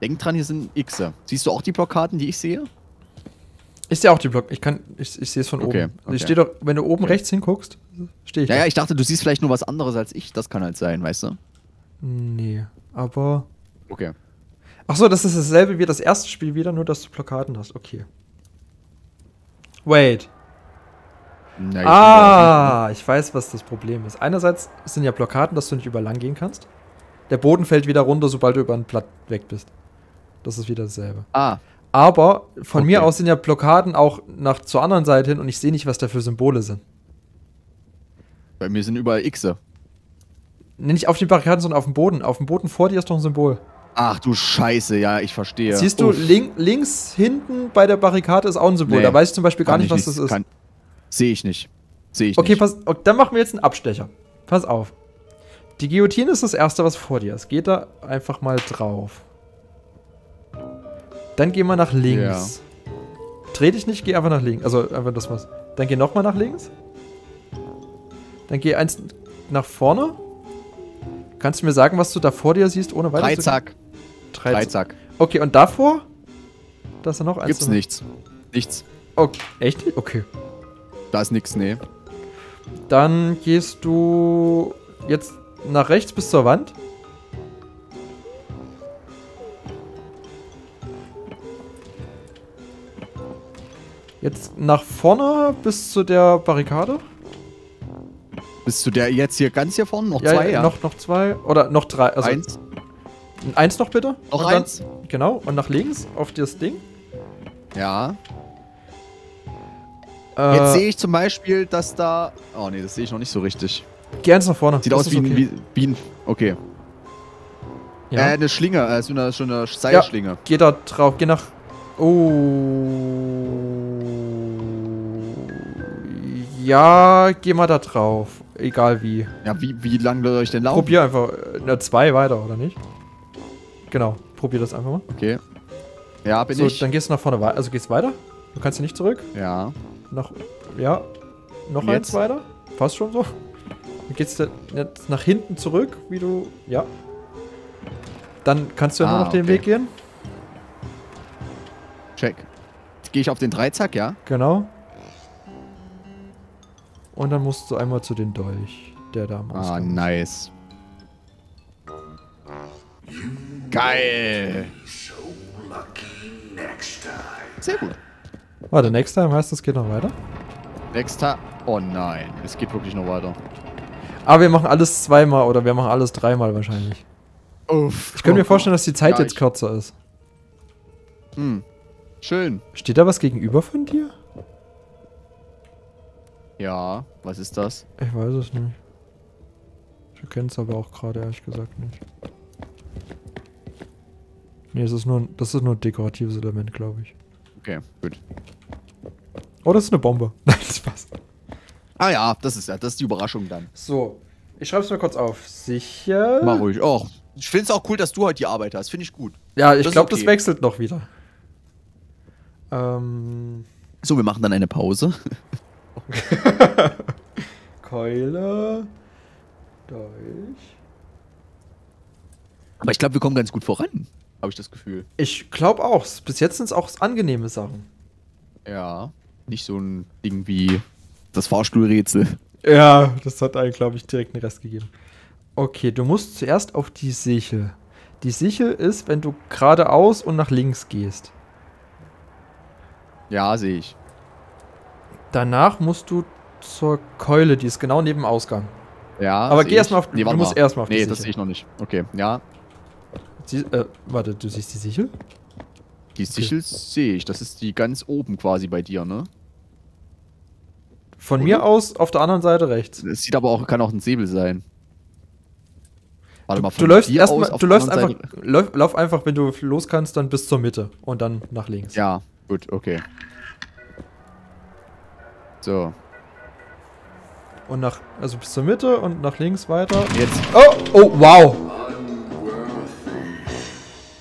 Denk dran, hier sind Xe. Siehst du auch die Blockaden, die ich sehe? Ich sehe auch die Block. Ich kann, ich, ich sehe es von Okay, oben. Also okay. Ich stehe doch, wenn du oben rechts hinguckst, stehe ich. Ja, da. ich dachte, du siehst vielleicht nur was anderes als ich. Das kann halt sein, weißt du? Nee, aber. Okay. Ach so, das ist dasselbe wie das erste Spiel wieder, nur dass du Blockaden hast. Okay. Wait. Na, ich Ah, ich weiß, was das Problem ist. Einerseits sind ja Blockaden, dass du nicht über lang gehen kannst. Der Boden fällt wieder runter, sobald du über ein Blatt weg bist. Das ist wieder dasselbe. Ah, Aber von mir Okay. aus sind ja Blockaden auch nach zur anderen Seite hin und ich sehe nicht, was da für Symbole sind. bei mir sind überall Xe. Nee, Nicht auf den Barrikaden, sondern auf dem Boden. Auf dem Boden vor dir ist doch ein Symbol. Ach du Scheiße, ja, ich verstehe. Siehst du, link, links hinten bei der Barrikade ist auch ein Symbol. Nee, da weiß ich zum Beispiel gar nicht, ich was das ist. kann- Sehe ich nicht. Sehe ich Okay, nicht. pass, okay, dann machen wir jetzt einen Abstecher. Pass auf. Die Guillotine ist das erste, was vor dir ist. Geht da einfach mal drauf. Dann geh mal nach links. Dreh dich nicht, geh einfach nach links. Also einfach das was. Dann geh nochmal nach links. Dann geh eins nach vorne. Kannst du mir sagen, was du da vor dir siehst, ohne weiter Dreizack. Dreizack. Dreizack. Okay, und davor? Da ist noch eins. Gibt's nichts. Nichts. Okay. Echt? Okay. Da ist nichts, nee. Dann gehst du jetzt nach rechts bis zur Wand. Jetzt nach vorne bis zu der Barrikade. Bist du der jetzt hier ganz hier vorne? Noch ja, zwei, ja? Noch, noch zwei. Oder noch drei. Also eins. eins noch bitte. Noch Und dann- eins. Genau. Und nach links auf das Ding. Ja. Äh, Jetzt sehe ich zum Beispiel, dass da. Oh nee, das sehe ich noch nicht so richtig. Geh eins nach vorne. Sieht Das aus wie, ein, okay. wie, wie ein. Okay. Ja. Äh, eine Schlinge, äh, so eine, so eine Seilschlinge. Geh da drauf, geh nach. Oh. Ja, geh mal da drauf. Egal wie. Ja, wie, wie lang soll ich denn laufen? Probier einfach. äh, Na, zwei weiter, oder nicht? Genau, probier das einfach mal. Okay. Ja, bin so, ich. dann gehst du nach vorne weiter. Also gehst weiter. Du kannst ja nicht zurück. Ja. Nach. Ja. Noch Und eins jetzt? weiter. Passt schon so. Dann geht's da jetzt nach hinten zurück, wie du. Ja. Dann kannst du ja Ah, nur noch den okay. Weg gehen. Check. Jetzt gehe ich auf den Dreizack, ja? Genau. Und dann musst du einmal zu den Dolch, der da am Ah, Ausgang ist. nice. Geil. Sehr gut. Warte, next time heißt es geht noch weiter. Nächster. Oh nein, es geht wirklich noch weiter. Aber wir machen alles zweimal oder wir machen alles dreimal wahrscheinlich. Uff. Ich könnte mir vorstellen, dass die Zeit Ja, jetzt kürzer ist. Hm. Schön. Steht da was gegenüber von dir? Ja, was ist das? Ich weiß es nicht. Ich erkenne es aber auch gerade ehrlich gesagt nicht. Nee, es ist nur, das ist nur ein dekoratives Element, glaube ich. Okay, gut. Oh, das ist eine Bombe. Nein, Spaß. Ah ja, das ist ja, das ist die Überraschung dann. So, ich schreibe es mir kurz auf. Sicher? Mach ruhig. Oh, ich finde es auch cool, dass du heute die Arbeit hast. Finde ich gut. Ja, ich Das glaube, das okay. wechselt noch wieder. Ähm. So, wir machen dann eine Pause. Keule. Dolch. Aber ich glaube, wir kommen ganz gut voran. Habe ich das Gefühl. Ich glaube auch. Bis jetzt sind es auch angenehme Sachen. Ja. Nicht so ein Ding wie das Fahrstuhlrätsel. Ja, das hat einen, glaube ich, direkt einen Rest gegeben. Okay, du musst zuerst auf die Sichel. Die Sichel ist, wenn du geradeaus und nach links gehst. Ja, sehe ich. Danach musst du zur Keule, die ist genau neben dem Ausgang. Ja. Aber geh erst ich. mal auf- du warte musst erst mal auf die Nee, das sehe ich noch nicht. Okay, ja. Sie, äh, warte, du siehst die Sichel? Die Sichel sehe ich. Das ist die ganz oben quasi bei dir, ne? Von Oder? mir aus auf der anderen Seite rechts. Es sieht aber auch, kann auch ein Säbel sein. Warte mal, Du läufst erstmal, du läufst einfach, lauf, lauf einfach, wenn du los kannst, dann bis zur Mitte und dann nach links. Ja, gut, okay. So, Und nach, also bis zur Mitte und nach links weiter. jetzt. Oh, oh, wow.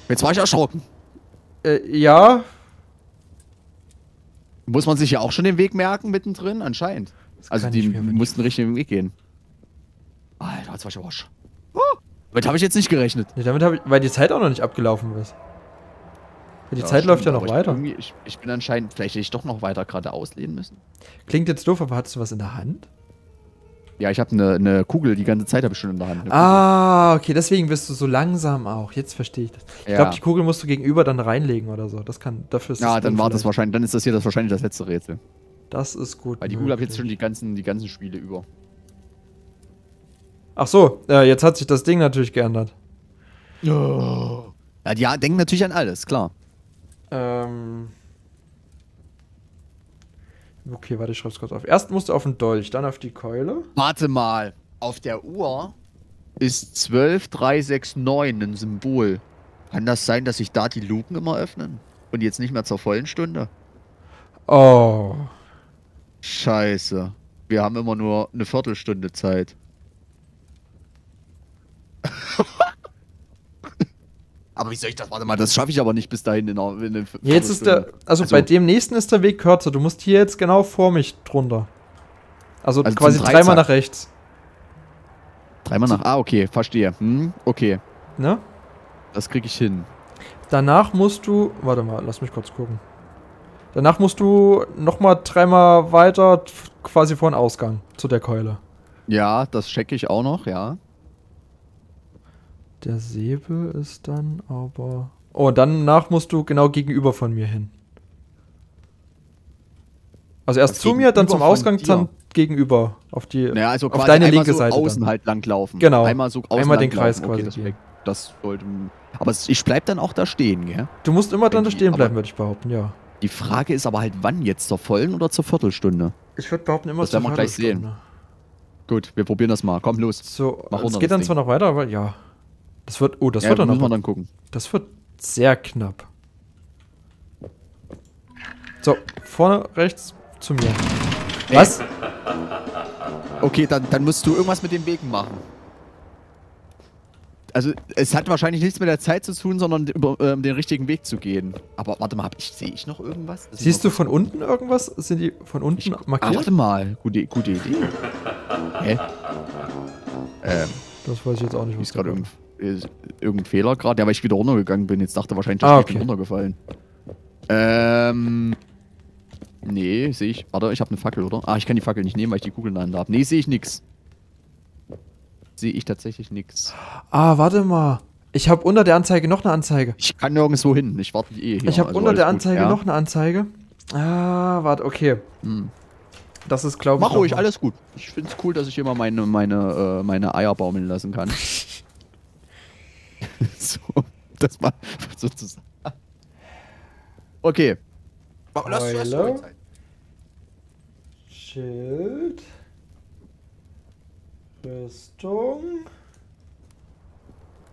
Jetzt war ich erschrocken. Äh, ja, Muss man sich ja auch schon den Weg merken mittendrin? Anscheinend. Das Also die mussten richtig den Weg gehen. Alter, jetzt war ich aber Oh, damit habe ich jetzt nicht gerechnet. nee, damit habe ich, weil die Zeit auch noch nicht abgelaufen ist. Die Zeit läuft ja noch weiter. Ich, ich, ich bin anscheinend, vielleicht hätte ich doch noch weiter gerade auslehnen müssen. Klingt jetzt doof, aber hattest du was in der Hand? Ja, ich habe eine, eine Kugel, die ganze Zeit habe ich schon in der Hand. Eine Ah, okay, deswegen bist du so langsam auch. Jetzt verstehe ich das. Ich Ja. glaube, die Kugel musst du gegenüber dann reinlegen oder so. Das kann, dafür ist. Ja, dann war das wahrscheinlich, dann ist das hier das wahrscheinlich das letzte Rätsel. Das ist gut. Weil die Kugel habe ich jetzt schon die ganzen, die ganzen Spiele über. Ach so, äh, jetzt hat sich das Ding natürlich geändert. Ja, die ja, denken natürlich an alles, klar. Ähm. Okay, warte, ich schreib's kurz auf. Erst musst du auf den Dolch, dann auf die Keule. Warte mal, auf der Uhr ist 12369 ein Symbol. Kann das sein, dass sich da die Luken immer öffnen? Und jetzt nicht mehr zur vollen Stunde? Oh. Scheiße. Wir haben immer nur eine Viertelstunde Zeit. aber wie soll ich das? Warte mal, das schaffe ich aber nicht bis dahin in in einer Jetzt ist der. Viertelstunde. Also, bei dem nächsten ist der Weg kürzer. Du musst hier jetzt genau vor mich drunter. Also, Also quasi dreimal nach rechts. Dreimal nach. Ah, okay, verstehe. Hm, okay. Ne? Das kriege ich hin. Danach musst du. Warte mal, lass mich kurz gucken. Danach musst du nochmal dreimal weiter, quasi vor den Ausgang zu der Keule. Ja, das checke ich auch noch, ja. Der Säbel ist dann aber. Oh, danach musst du genau gegenüber von mir hin. Also erst Was zu mir, dann zum Ausgang, dann gegenüber. Auf die. Naja, also auf deine linke so Seite. außen dann. halt lang laufen. Genau. Einmal so außen Einmal den Kreis. Okay, quasi das, das sollte. Aber ich bleib dann auch da stehen, gell? Du musst immer dann da stehen bleiben, würde ich behaupten, ja. Die Frage ist aber halt, wann jetzt? Zur vollen oder zur Viertelstunde? Ich würde behaupten, immer Das werden wir gleich sehen. Gut, wir probieren das mal. Komm, los. So, Mach es geht das dann zwar noch weiter, aber ja. Das wird. Oh, das ja, wird dann aber. dann gucken. Das wird sehr knapp. So, vorne rechts zu mir. Ey. Was? Okay, dann, dann musst du irgendwas mit dem Weg machen. Also, es hat wahrscheinlich nichts mit der Zeit zu tun, sondern über ähm, den richtigen Weg zu gehen. Aber warte mal, hab ich, sehe ich noch irgendwas? Das Siehst du ist von unten irgendwas? Sind die von unten Ich, ah, markiert? warte mal. Gute, gute Idee. Hä? Ähm, Das weiß ich jetzt auch nicht. ist was gerade da war. Irgendein, Fehler gerade? Ja, weil ich wieder runtergegangen bin. Jetzt dachte wahrscheinlich, dass Ah, ich bin okay. runtergefallen. Ähm. Nee, sehe ich. Warte, ich habe eine Fackel, oder? Ah, ich kann die Fackel nicht nehmen, weil ich die Kugel in der Hand habe. Nee, sehe ich nix. Sehe ich tatsächlich nix. Ah, warte mal. Ich habe unter der Anzeige noch eine Anzeige. Ich kann nirgendwo hin. Ich warte eh hier. ich habe also unter der gut. Anzeige ja? noch eine Anzeige. Ah, warte, okay. Hm. Das ist, glaube ich. Mach ruhig, alles gut. Ich finde es cool, dass ich mal meine, meine, äh, meine Eier baumeln lassen kann. so, das mal sozusagen. Okay. Lass ruhig sein. Schild. Rüstung.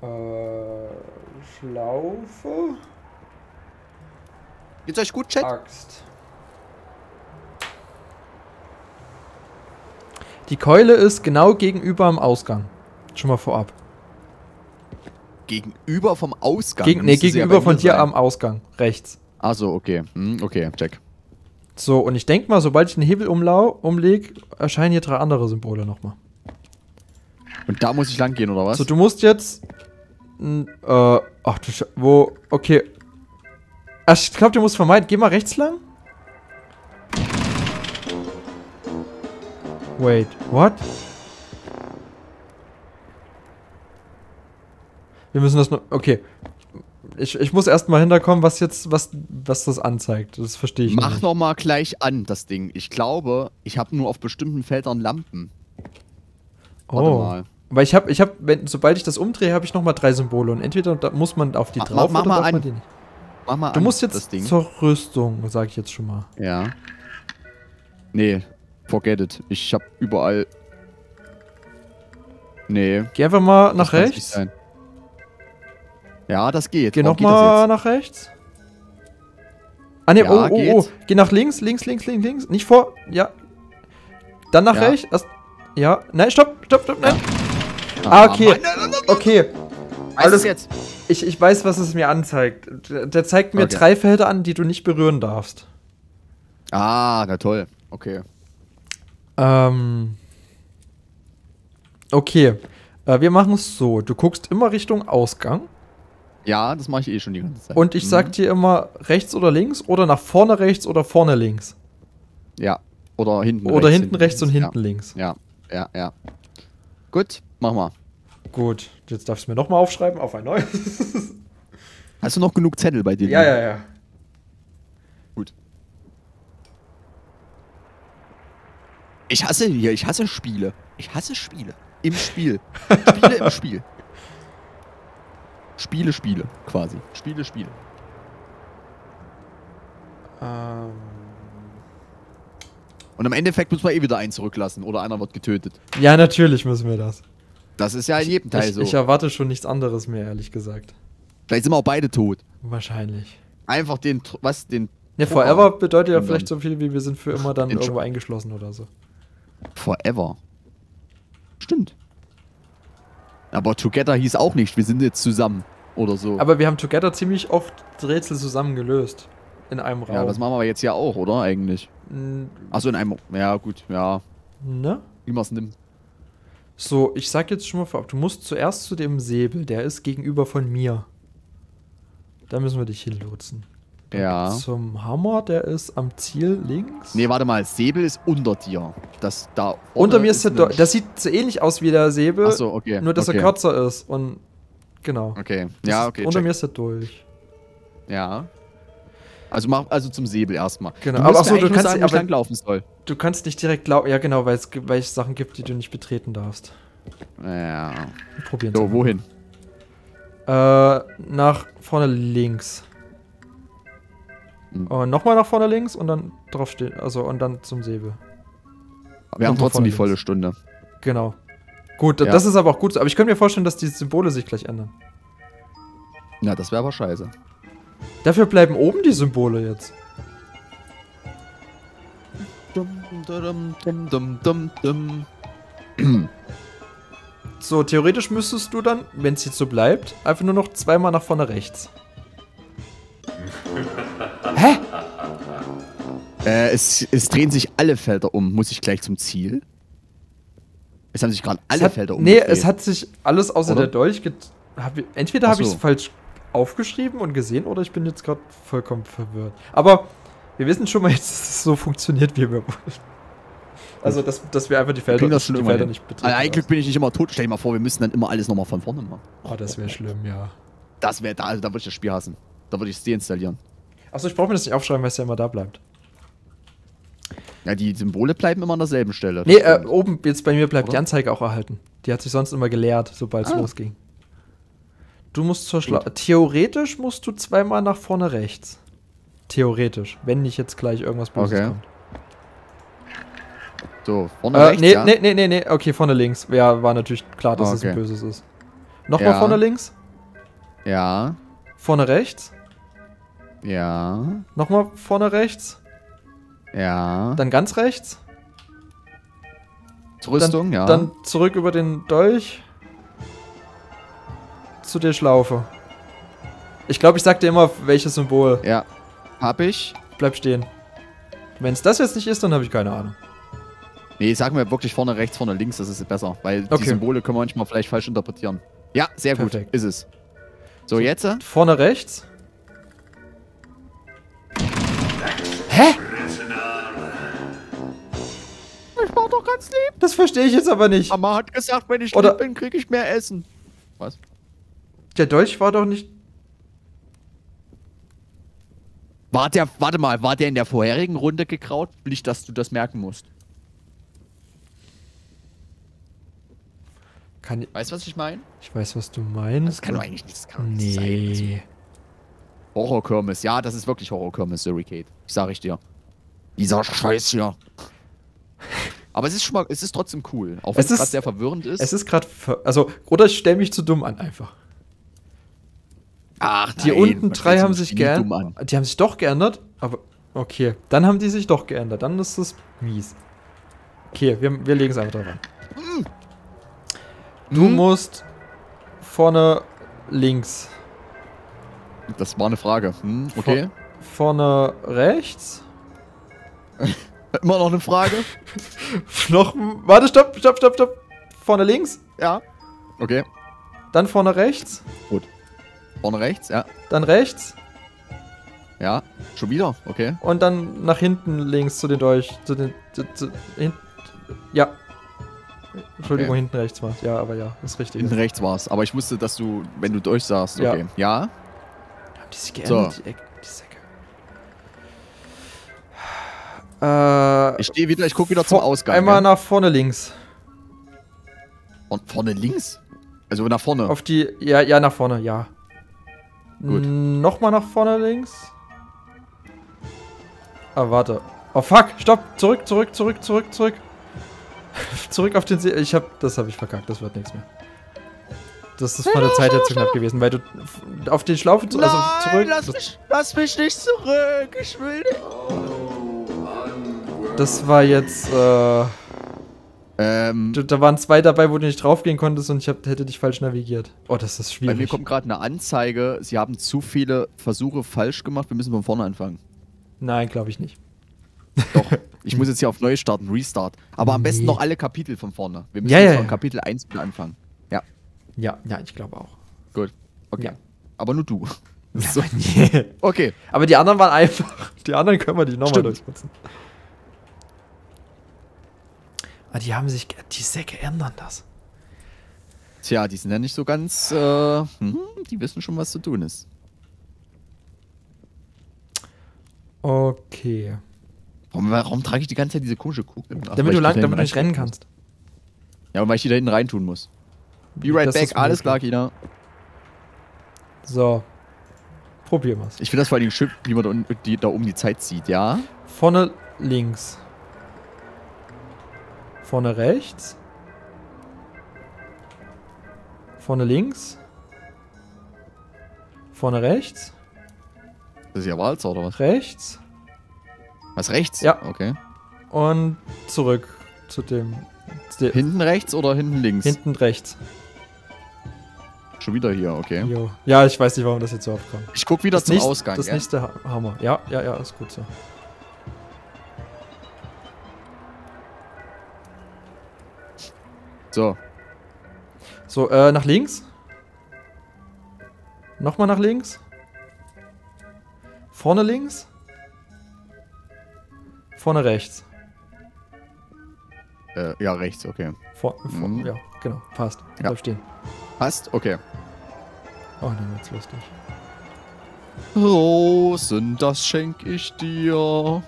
Äh, Schlaufe. Geht's euch gut, Chat? Axt. Die Keule ist genau gegenüber am Ausgang. Schon mal vorab. Gegenüber vom Ausgang. Gegen, nee, gegenüber von dir sein. am Ausgang. Rechts. Achso, okay. Hm, okay, check. So, und ich denke mal, sobald ich den Hebel umlau umlege, erscheinen hier drei andere Symbole nochmal. Und da muss ich lang gehen, oder was? So, du musst jetzt. n- Äh, ach du Sche Wo. Okay. Ach, ich glaube, du musst vermeiden. Geh mal rechts lang. Wait, what? Wir müssen das nur. Okay. Ich, ich muss erstmal hinterkommen, was jetzt, was, was das anzeigt. Das verstehe ich noch Mach nicht. noch mal gleich an, das Ding. Ich glaube, ich habe nur auf bestimmten Feldern Lampen. Warte Oh. mal. Weil ich habe, ich habe, sobald ich das umdrehe, habe ich nochmal drei Symbole. Und entweder da muss man auf die Mach- drauf mach oder mal darf an. man die nicht. Mach mal Du an, musst das jetzt Ding. zur Rüstung, sage ich jetzt schon mal. Ja. Nee, forget it. Ich hab überall. Nee. Geh einfach mal nach kann's nicht rechts. Ja, das geht. Geh geht nochmal nach rechts. Ah ne, Ja, oh, oh, oh. Geh nach links, links, links, links, links. Nicht vor. Ja. Dann nach Ja. rechts. Erst, ja. Nein, stopp, stopp, stopp, nein. jetzt? Ah, okay. Nein, nein, Okay. Alles Alles- jetzt. Ich, ich weiß, was es mir anzeigt. Der der zeigt mir Okay. drei Felder an, die du nicht berühren darfst. Ah, na toll. Okay. Ähm. Okay. Äh, wir machen es so. Du guckst immer Richtung Ausgang. Ja, das mache ich eh schon die ganze Zeit. Und ich Mhm. sag dir immer rechts oder links oder nach vorne rechts oder vorne links. Ja. Oder hinten Oder hinten rechts und hinten ja. links. Ja, ja, ja. Gut, mach mal. Gut, jetzt darfst du mir nochmal aufschreiben auf ein neues. Hast du noch genug Zettel bei dir? ja, ja, ja. Gut. Ich hasse hier, ich hasse Spiele. Ich hasse Spiele. Im Spiel. Spiele im Spiel. Spiele, Spiele, quasi. Spiele, Spiele. Ähm, Und im Endeffekt muss man eh wieder einen zurücklassen oder einer wird getötet. ja, natürlich müssen wir das. Das ist ja in jedem Teil Ich, so. ich erwarte schon nichts anderes mehr, ehrlich gesagt. Vielleicht sind wir auch beide tot. Wahrscheinlich. Einfach den, was, den. Ja, Horror Forever bedeutet ja vielleicht so viel, wie wir sind für immer dann irgendwo eingeschlossen oder so. Forever. Stimmt. Aber Together hieß auch nicht, wir sind jetzt zusammen. Oder so. Aber wir haben Together ziemlich oft Rätsel zusammen gelöst. In einem Raum. ja, das machen wir jetzt ja auch, oder? Eigentlich. N- Achso, in einem. Ja, gut, ja. Ne? Wie man es nimmt. So, ich sag jetzt schon mal vorab, du musst zuerst zu dem Säbel, der ist gegenüber von mir. Da müssen wir dich hinlotsen. Ja. Zum Hammer, der ist am Ziel links. Nee, warte mal, Säbel ist unter dir. Das da. Unter mir ist der Das sieht so ähnlich aus wie der Säbel, Achso, okay. nur dass okay. er kürzer ist. Und genau. Okay. Das Ja, ist- okay. Unter check. mir ist der Dolch. Ja. Also mach also zum Säbel erstmal. Genau, Du aber musst ach so, mir du kannst- sagen, aber- lang laufen soll. Du kannst nicht direkt laufen. Ja, genau, weil es, weil es Sachen gibt, die du nicht betreten darfst. Ja. Wir probieren So, wohin? Äh, nach vorne links. Hm. Und nochmal nach vorne links und dann drauf stehen. Also und dann zum Säbel. Wir haben Nochmal trotzdem die volle links. Stunde. Genau. Gut, Ja. das ist aber auch gut. so. Aber ich könnte mir vorstellen, dass die Symbole sich gleich ändern. Ja, das wäre aber scheiße. Dafür bleiben oben die Symbole jetzt. So, theoretisch müsstest du dann, wenn es jetzt so bleibt, einfach nur noch zweimal nach vorne rechts. Hä? Äh, es, es drehen sich alle Felder um. Muss ich gleich zum Ziel? Es haben sich gerade alle hat, Felder Nee, umgedreht. es hat sich alles außer Oder? der Dolch hab, Entweder habe ich es falsch aufgeschrieben und gesehen oder ich bin jetzt gerade vollkommen verwirrt. Aber wir wissen schon mal jetzt, dass es so funktioniert, wie wir wollen. Also, dass, dass wir einfach die Felder, das schon die Felder hin. nicht betreten. Also, lassen. bin ich nicht immer tot. Stell dir mal vor, wir müssen dann immer alles nochmal von vorne machen. Oh, das wäre schlimm, ja. Das wäre da, also da würde ich das Spiel hassen. Da würde ich es deinstallieren. Achso, ich brauche mir das nicht aufschreiben, weil es ja immer da bleibt. Ja, die Symbole bleiben immer an derselben Stelle. Nee, äh, oben jetzt bei mir bleibt die Oder? Anzeige auch erhalten. Die hat sich sonst immer geleert, sobald es Ah. losging. Du musst zur Schla Theoretisch musst du zweimal nach vorne rechts. Theoretisch, wenn nicht jetzt gleich irgendwas Böses Okay. kommt. so, vorne Äh, rechts, nee, ja? nee, nee, nee, nee, okay, vorne links. Ja, war natürlich klar, dass es ein Okay. Böses ist. Nochmal Ja. vorne links, Ja, vorne rechts, ja, nochmal vorne rechts, ja. dann ganz rechts, Zur Rüstung, dann, ja. dann zurück über den Dolch zu der Schlaufe. Ich glaube, ich sag dir immer, welches Symbol. ja, hab ich. Bleib stehen. Wenn es das jetzt nicht ist, dann habe ich keine Ahnung. Nee, sagen wir wirklich vorne rechts, vorne links, das ist besser. Weil Okay. die Symbole können wir manchmal vielleicht falsch interpretieren. Ja, sehr Perfekt. gut, ist es. So, jetzt? äh? Vorne rechts. Hä? Doch ganz lieb. Das verstehe ich jetzt aber nicht. Mama hat gesagt, wenn ich Oder- lieb bin, kriege ich mehr Essen. Was? Der Dolch war doch nicht. War der, warte mal, war der in der vorherigen Runde gekraut? Nicht, dass du das merken musst. Kann, Weißt du, was ich meine? ich weiß, was du meinst. Das kann doch eigentlich nicht das kann nicht sein. Nee. Horrorkirmes, ja, das ist wirklich Horrorkirmes, Surricate. Sag ich dir. Dieser Scheiß hier. Aber es ist schon mal, es ist trotzdem cool. Auch wenn Es es gerade sehr verwirrend ist. Es ist gerade. Also, oder ich stelle mich zu dumm an einfach. Ach, Die nein, unten drei haben sich geändert. Die haben sich doch geändert, aber. Okay. Dann haben die sich doch geändert. Dann ist das mies. Okay, wir, wir legen es einfach daran. Du Hm? musst vorne links. Das war eine Frage. Hm, okay. Vorne rechts. Immer noch eine Frage? Noch. Warte, stopp, stopp, stopp, stopp. Vorne links. ja. Okay. Dann vorne rechts. Gut. Vorne rechts, ja. Dann rechts. Ja. Schon wieder, okay. Und dann nach hinten links zu den Dolch. Zu den. Zu, zu, hin, ja. Entschuldigung, Okay. hinten rechts war Ja, aber ja, ist richtig. Hinten rechts war's. Aber ich wusste, dass du, wenn du durch sagst, Ja. okay. Ja. Haben die sich So. geändert, die, Eck, die Säcke? Äh, Ich stehe wieder, ich gucke wieder zum Ausgang. Einmal ja. nach vorne links. Und vorne links? Also nach vorne. Auf die. Ja, ja, nach vorne, ja. Gut. Nochmal nach vorne links. Ah, warte. Oh fuck, stopp. Zurück, zurück, zurück, zurück, zurück. zurück auf den See. Ich hab. Das habe ich verkackt, das wird nichts mehr. Das ist von der Zeit her zu knapp gewesen, weil du auf den Schlaufe zu, also zurück. lass, mich, lass mich nicht zurück. Ich will nicht. Das war jetzt. Äh, Ähm, du, da waren zwei dabei, wo du nicht draufgehen konntest und ich hab, hätte dich falsch navigiert. Oh, das ist bei mir schwierig. kommt gerade eine Anzeige, sie haben zu viele Versuche falsch gemacht, wir müssen von vorne anfangen. Nein, glaube ich nicht. Doch, ich muss jetzt hier auf neu starten, Restart. Aber am besten Nee. noch alle Kapitel von vorne. Wir müssen Ja, jetzt ja, von. Kapitel 1 wieder anfangen. Ja, Ja, ja, ich glaube auch. gut. Okay. Ja. Aber nur du. So. Okay. Aber die anderen waren einfach. Die anderen können wir die nochmal durchputzen. Ah, die haben sich. Die Säcke ändern das. Tja, die sind ja nicht so ganz. Äh, hm, die wissen schon, was zu tun ist. Okay. Warum, warum trage ich die ganze Zeit diese komische Kugel? Ach, damit du lang, da damit du nicht rennen kannst. Ja, und weil ich die da hinten reintun muss. Be right Das back, alles klar, Kina. So. Probieren wir's. Ich finde das vor allem schön, wie man da, die, da oben die Zeit sieht, ja? Vorne links. Vorne rechts. Vorne links. Vorne rechts. Das ist ja Walzer oder was? Rechts. Was rechts? Ja. Okay. Und zurück zu dem. zu dem- Hinten rechts oder hinten links? Hinten rechts. Schon wieder hier, okay. Jo. Ja, ich weiß nicht, warum das jetzt so kommt. Ich guck wieder Das, zum nächste- Ausgang. das ja? nächste Ha- Hammer. Ja, ja, ja, ist gut so. So, So, äh, nach links. Nochmal nach links. Vorne links. Vorne rechts. äh, ja, rechts, okay. Vor, vor, Mhm. Ja, genau. Passt. Ja. Bleib stehen. Passt? Okay. Oh, dann wird's lustig. Rosen, das schenk ich dir.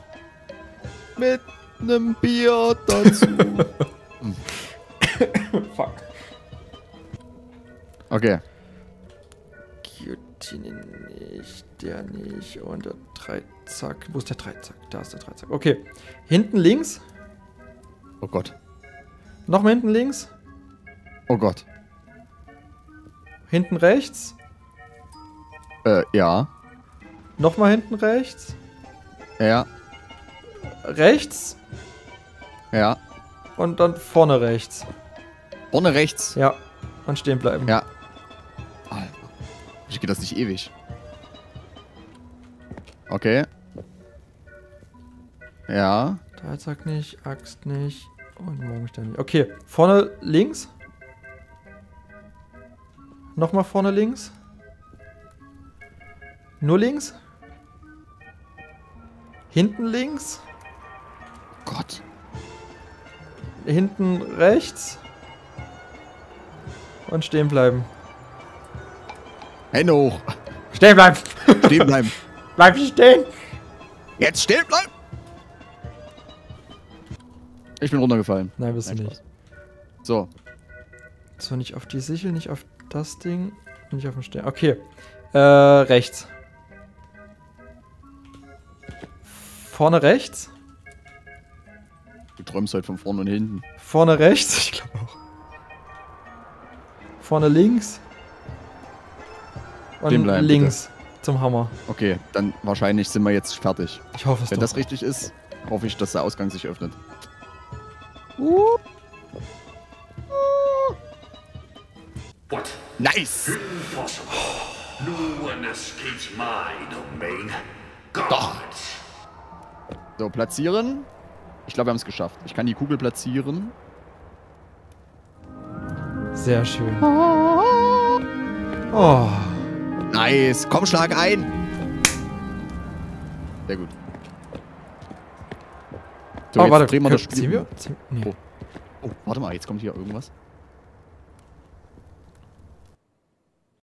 Mit nem Bier dazu. Fuck. okay. Guillotine nicht, der nicht. Und der Dreizack. Wo ist der Dreizack? Da ist der Dreizack. Okay. Hinten links. Oh Gott. Nochmal hinten links. Oh Gott. Hinten rechts. Äh, ja. Nochmal hinten rechts. Ja. Rechts. Ja. Und dann vorne rechts. Vorne rechts. Ja. Und stehen bleiben. Ja. Alter. Ich geht das nicht ewig. Okay. Ja. Dreizack nicht, Axt nicht und Morgenstern nicht. Okay, vorne links. Nochmal vorne links. Nur links. Hinten links. Gott. Hinten rechts. Und stehen bleiben. Hände hoch. Stehen bleiben! Stehen bleiben. Bleib stehen! Jetzt stehen bleiben. Ich bin runtergefallen. Nein, bist du nicht. Spaß. So. So, nicht auf die Sichel, nicht auf das Ding, nicht auf den Stern. Okay. Äh, rechts. Vorne rechts. Du träumst halt von vorne und hinten. Vorne rechts. Ich glaube auch. Vorne links. Und bleiben, links zum Hammer. Okay, dann wahrscheinlich sind wir jetzt fertig. Ich hoffe es Wenn doch. das richtig ist, hoffe ich, dass der Ausgang sich öffnet. What? Nice! Impossible. No one escapes my domain. Gods. So, platzieren. Ich glaube, wir haben es geschafft. Ich kann die Kugel platzieren. Sehr schön. Oh. Nice. Komm, schlag ein. Sehr gut. So, oh, jetzt warte, drehen wir das können- ziehen Spiel. wir? Ziehen, nee. Oh. Oh, warte mal, jetzt kommt hier irgendwas.